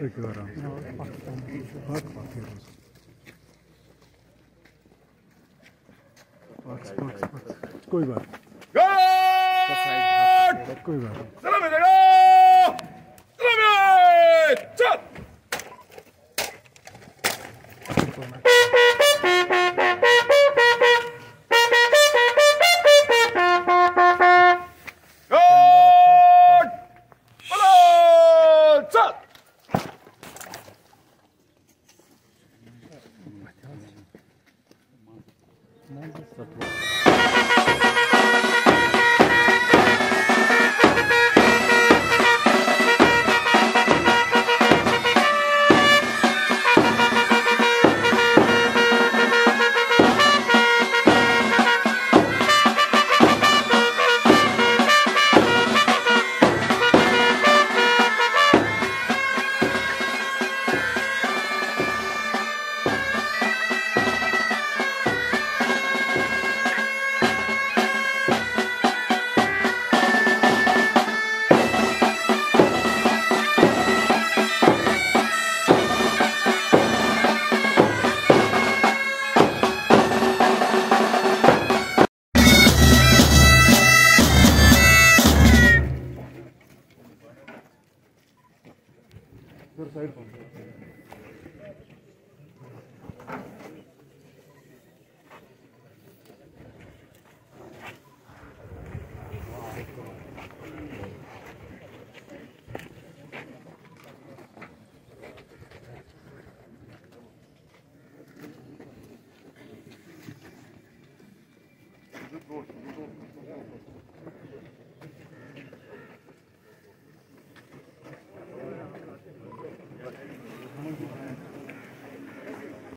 Pekara. Bak bakıyoruz. Bak bak bak. Koy bak. Gol! Koy bak. Selam edin. Selam edin. Çat! Thank you. Mas essa porra. फिर साइड